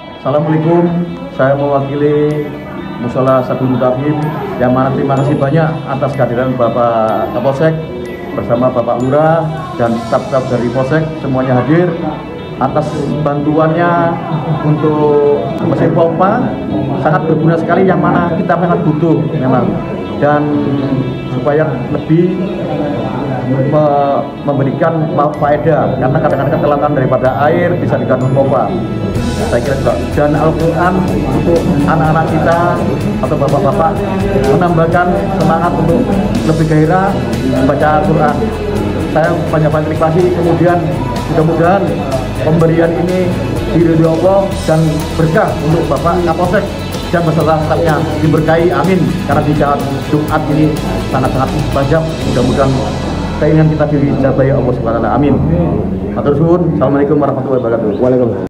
Assalamualaikum, saya mewakili Musola Sabun Mutafim yang mana terima kasih banyak atas kehadiran Bapak Kapolsek bersama Bapak Lurah dan staf-staf dari Polsek semuanya hadir atas bantuannya untuk mesin pompa. Sangat berguna sekali yang mana kita sangat butuh memang. Dan supaya lebih me- memberikan faedah karena kadang-kadang kelangkaan daripada air bisa digantung pompa saya kira juga dan Al-Quran untuk anak-anak kita atau bapak-bapak menambahkan semangat untuk lebih gairah membaca Al-Quran saya banyak-banyak terima kasih kemudian mudah-mudahan pemberian ini diridhoi Allah dan berkah untuk Bapak Kapolsek dan beserta stafnya diberkahi amin karena di saat Jumat ini sangat-sangat banyak mudah-mudahan keinginan kita dijabai Allah Subhanahu wa amin. Matur suwun. Assalamualaikum warahmatullahi wabarakatuh. Waalaikumsalam.